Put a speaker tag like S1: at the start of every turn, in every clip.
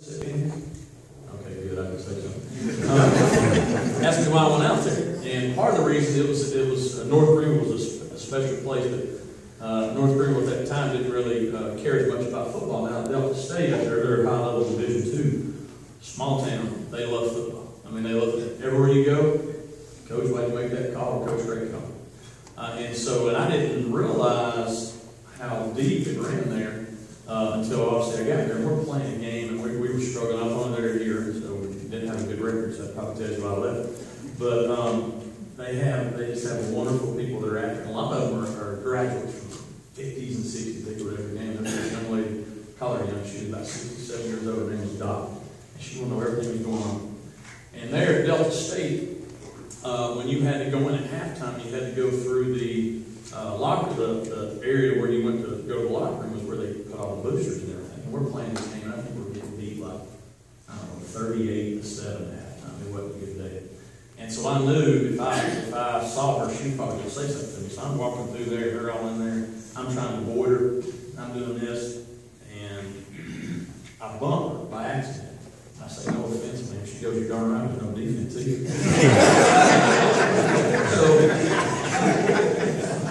S1: Okay, good, I can say something. Um, why I went out there, and part of the reason it was, it was, uh, North Greenville was a special place, but, uh, North Greenville at that time didn't really, uh, care as much about football. Now, Delta State, up there, they're high level division two, small town, they love football. I mean, they love it. Everywhere you go, coach, why'd you make that call, coach, great call. Uh, and so, and I didn't realize how deep it ran there, uh, until obviously I got there, we're playing a game, were struggling, I was only there a year, so didn't have a good record, so that probably tells you why I left. But, um, they have, they just have wonderful people that are after, a lot of them are, are graduates from fifties and sixties, they go to every game, there's this young lady, call her young, she was about sixty-seven years old, her name was Dot, she wanted to know everything was going on. And there at Delta State, uh, when you had to go in at halftime, you had to go through the, uh, locker, the, the area where you went to go to the locker room was where they put all the boosters and everything. And we're playing this game, and I think we're 38 to 7 at halftime. It wasn't a good day. And so I knew if I if I saw her, she probably say something to me. So I'm walking through there, her all in there. I'm trying to avoid her. I'm doing this. And I bump her by accident. I say, no offense, man. She goes, you're darn right, there's no defense either. so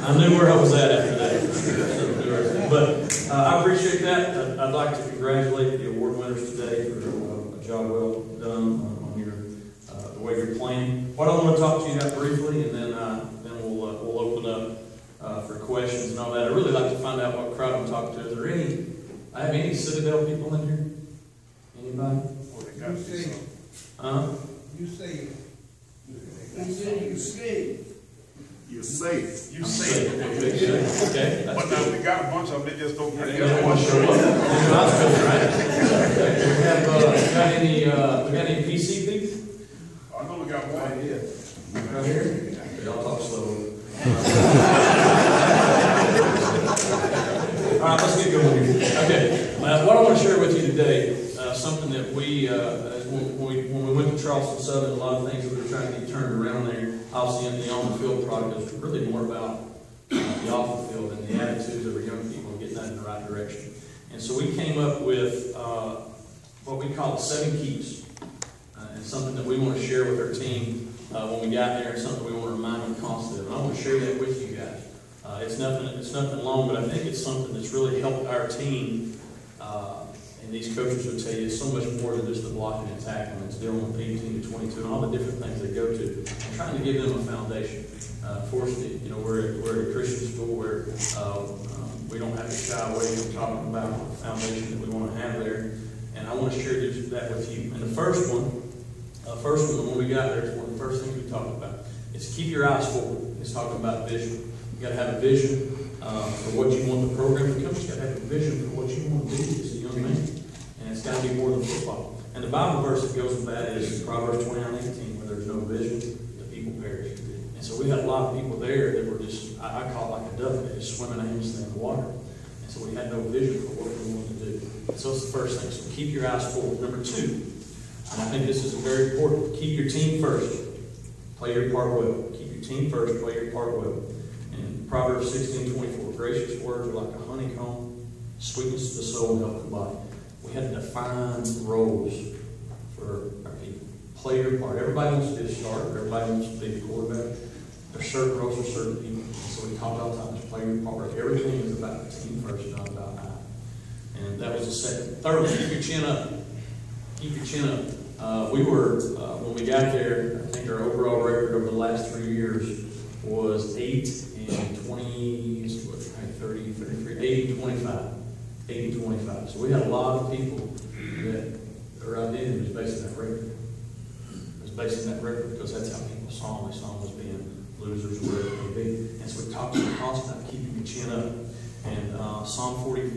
S1: I knew where I was at after that. But uh, I appreciate that. I'd like to congratulate the award winners today for job well done on on your, uh, the way you're playing. What I want to talk to you about briefly, and then, uh, then we'll, uh, we'll open up uh, for questions and all that. I'd really like to find out what crowd I'm talking to. Is there any, I have any Citadel people in here? Anybody?
S2: You say,
S1: Uh,
S2: you say,
S3: You said you scared.
S4: You're safe.
S2: you say.
S1: Okay, that's
S2: But now, we got a bunch of them, they just don't.
S1: They don't want to show up. That's what I was feeling, right? Okay, We have, uh, we got any, uh, we got any PC people?
S2: I know we got one here.
S1: Right here? Y'all talk slow. All right, let's get going here. Okay, uh, what I want to share with you today, uh, something that we, uh, when when we, when we went to Charleston Southern, a lot of things that we were trying to get turned around there, obviously in the on-the-field product is really more about uh, the off-the-field and the attitudes of our young people and getting that in the right direction. And so we came up with, uh, what we call the seven keys. Uh, and something that we want to share with our team, uh, when we got there, and something we want to remind them constantly. And I want to share that with you guys. Uh, it's nothing, it's nothing long, but I think it's something that's really helped our team, uh, and these coaches would tell you, it's so much more than just the blocking and tackling. It's dealing with eighteen to twenty-two and all the different things they go to, and trying to give them a foundation. Uh, fortunately, you know, we're, we're at a Christian school where, uh, um, we don't have to shy away from talking about the foundation that we want to have there. And I want to share this, that with you. And the first one, uh, first one, when we got there, one of the first things we talked about. It's keep your eyes forward. It's talking about vision. You got to have a vision uh, for what you want the program to become. You got to have a vision for what you want to be as a young man, and it's got to be more than football. And the Bible verse that goes with that is Proverbs 29, 18, where there's no vision, the people perish. And so we had a lot of people there that were just, I, I call it like a duck, just swimming aimlessly in the water. And so we had no vision for what we wanted to do. So it's the first thing. So keep your eyes forward. Number two, and I think this is very important. Keep your team first. Play your part well. Keep your team first. Play your part well. And Proverbs 16, 24, gracious words are like a honeycomb, sweetness to the soul and health to the body. We had to define roles for our people. Play your part. Everybody wants to be a starter. Everybody wants to be the quarterback. There's certain roles for certain people. So we talked all the time, just play your part. Everything is about the team first, not about I. And that was the second. Thirdly, keep your chin up keep your chin up. Uh, we were, uh, when we got there, I think our overall record over the last three years was eight and twenty, what, 30, 33, 80, 25. 80, 25. So we had a lot of people that their identity was based on that record. It was based on that record because that's how people saw them. They saw them as being losers or whatever it may be. And so we talked to them constantly about keeping your chin up. And uh, Psalm 40,